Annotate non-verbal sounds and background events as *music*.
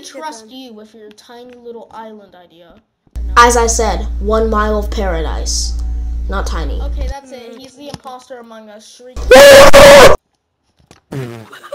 only trust then. you with your tiny little island idea. As I said, one mile of paradise. Not tiny. Okay, that's mm -hmm. it. He's the imposter among us. Shriek. *laughs*